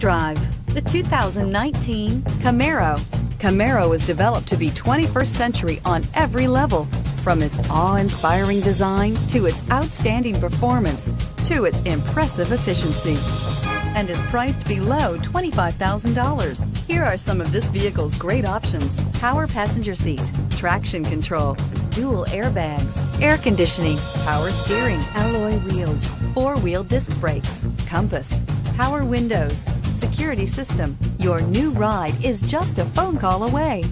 drive the 2019 Camaro. Camaro was developed to be 21st century on every level, from its awe-inspiring design to its outstanding performance to its impressive efficiency and is priced below $25,000. Here are some of this vehicle's great options. Power passenger seat, traction control, dual airbags, air conditioning, power steering, alloy wheels, four-wheel disc brakes, compass, power windows, security system. Your new ride is just a phone call away.